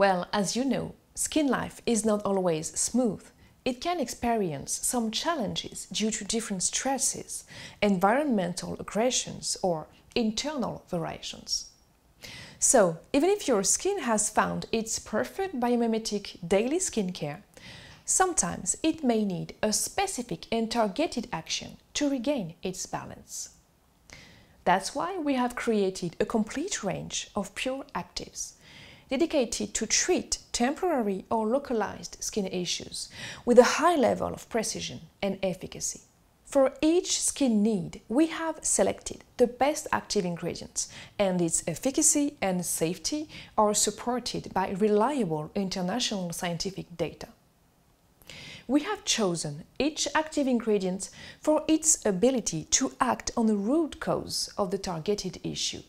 Well, as you know, skin life is not always smooth. It can experience some challenges due to different stresses, environmental aggressions, or internal variations. So, even if your skin has found its perfect biomimetic daily skincare, sometimes it may need a specific and targeted action to regain its balance. That's why we have created a complete range of pure actives dedicated to treat temporary or localized skin issues with a high level of precision and efficacy. For each skin need, we have selected the best active ingredients, and its efficacy and safety are supported by reliable international scientific data. We have chosen each active ingredient for its ability to act on the root cause of the targeted issue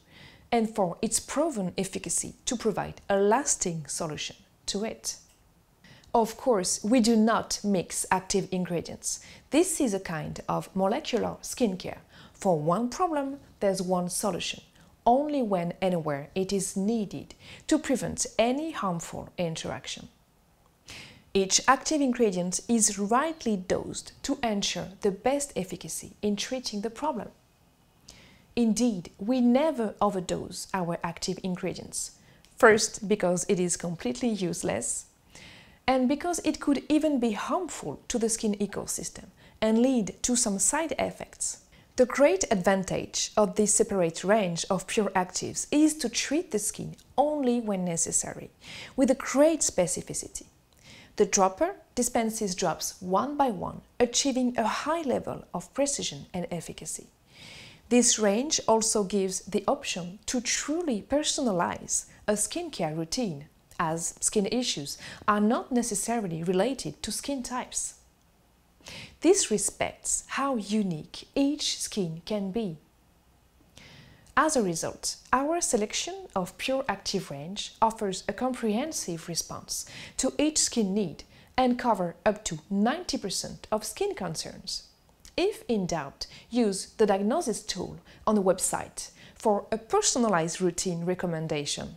and for its proven efficacy to provide a lasting solution to it. Of course, we do not mix active ingredients. This is a kind of molecular skincare. For one problem, there's one solution, only when and where it is needed to prevent any harmful interaction. Each active ingredient is rightly dosed to ensure the best efficacy in treating the problem. Indeed, we never overdose our active ingredients. First, because it is completely useless, and because it could even be harmful to the skin ecosystem and lead to some side effects. The great advantage of this separate range of pure actives is to treat the skin only when necessary, with a great specificity. The dropper dispenses drops one by one, achieving a high level of precision and efficacy. This range also gives the option to truly personalize a skincare routine as skin issues are not necessarily related to skin types. This respects how unique each skin can be. As a result, our selection of Pure Active range offers a comprehensive response to each skin need and cover up to 90% of skin concerns. If in doubt, use the diagnosis tool on the website for a personalized routine recommendation.